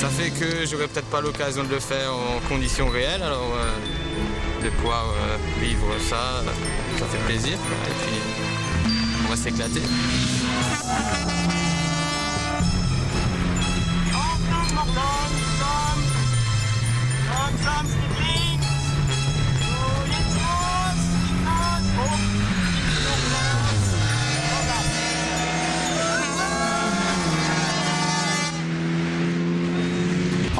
Ça fait que j'aurais peut-être pas l'occasion de le faire en conditions réelles, alors euh, de pouvoir euh, vivre ça, ça fait plaisir. Et puis on va s'éclater.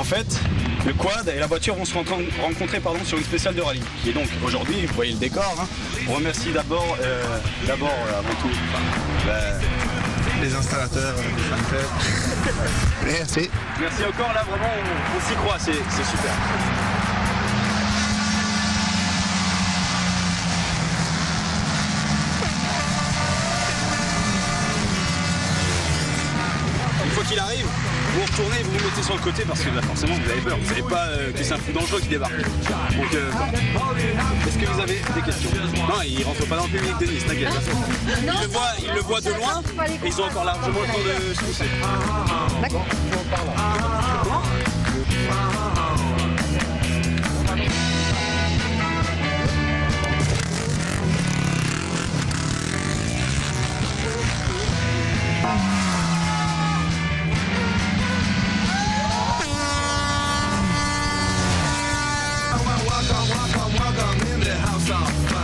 En fait, le quad et la voiture vont se rencontrer, pardon, sur une spéciale de rallye. Qui est donc aujourd'hui, vous voyez le décor. hein. On remercie d'abord, euh, d'abord euh, avant tout, bah, Les installateurs, euh, les. Merci. merci encore. Là, vraiment, on, on s'y croit. C'est super. Qu'il arrive, vous retournez, vous vous mettez sur le côté parce que bah, forcément vous avez peur. Vous savez pas euh, que c'est un fou dangereux qui débarque. Donc, euh, est-ce que vous avez des questions? Non, il rentre pas dans le public, Denis, t'inquiète. Il le voit, il le voit de loin et ils ont encore largement le temps de se pousser. off.